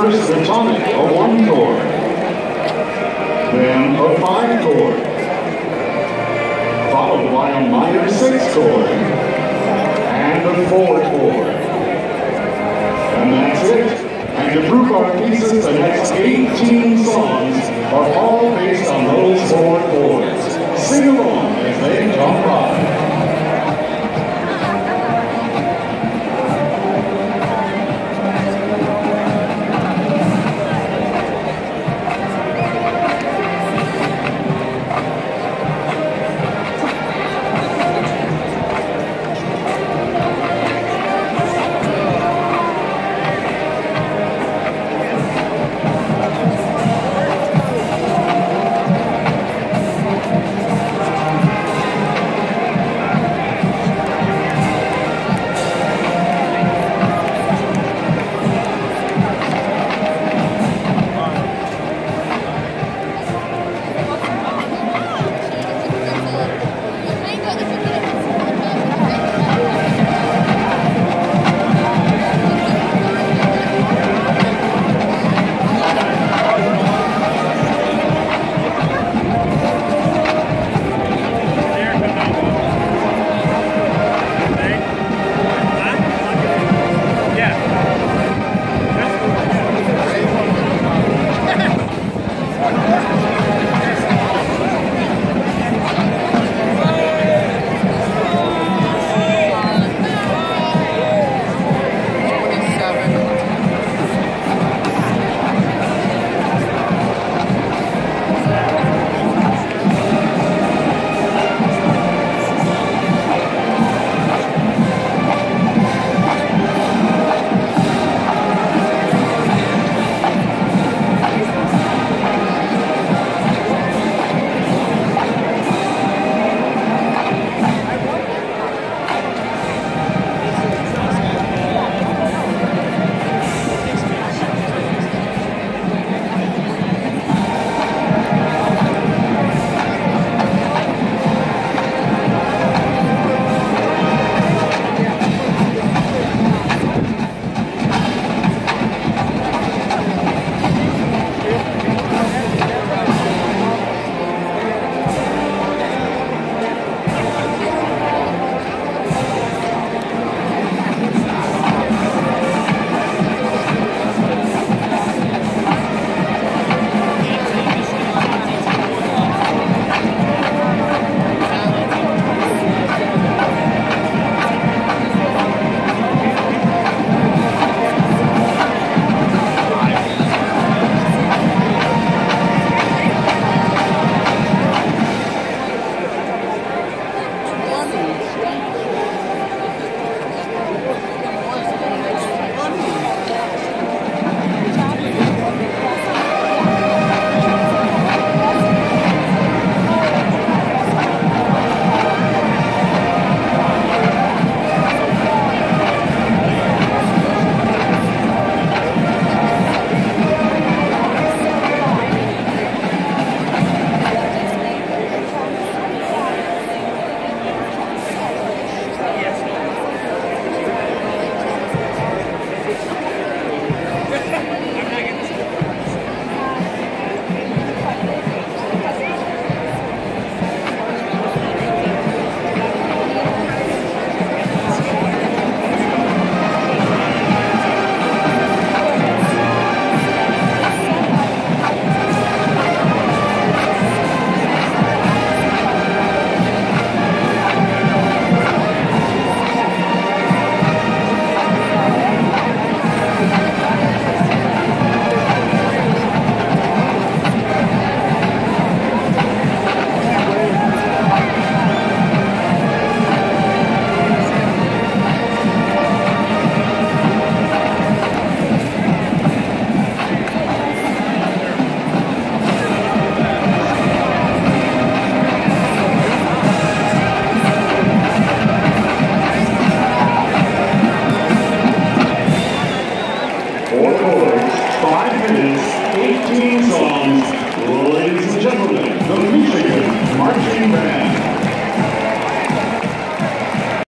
first the tonic, a one chord, then a five chord, followed by a minor six chord, and a four chord. And that's it. And the Brugard pieces, the next 18 songs, are all based on those four chords. Sing along as they jump by.